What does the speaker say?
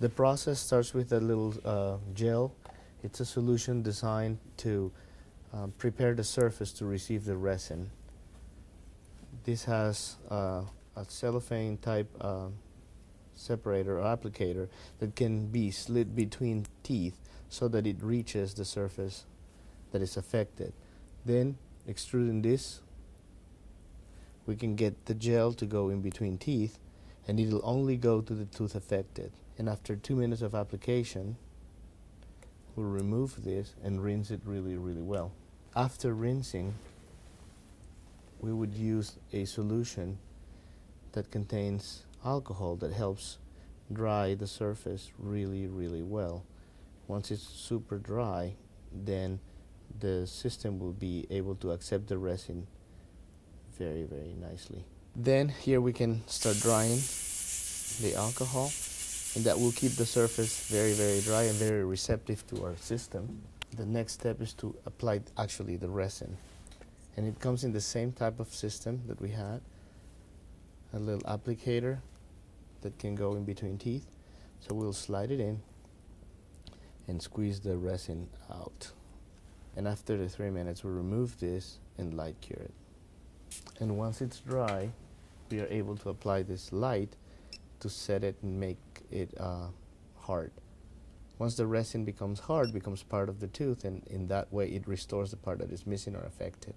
The process starts with a little uh, gel. It's a solution designed to um, prepare the surface to receive the resin. This has uh, a cellophane type uh, separator or applicator that can be slid between teeth so that it reaches the surface that is affected. Then, extruding this, we can get the gel to go in between teeth and it'll only go to the tooth affected. And after two minutes of application, we'll remove this and rinse it really, really well. After rinsing, we would use a solution that contains alcohol that helps dry the surface really, really well. Once it's super dry, then the system will be able to accept the resin very, very nicely. Then here we can start drying the alcohol and that will keep the surface very, very dry and very receptive to our system. The next step is to apply actually the resin. And it comes in the same type of system that we had, a little applicator that can go in between teeth. So we'll slide it in and squeeze the resin out. And after the three minutes, we'll remove this and light cure it. And once it's dry, we are able to apply this light to set it and make it uh, hard. Once the resin becomes hard, becomes part of the tooth, and in that way it restores the part that is missing or affected.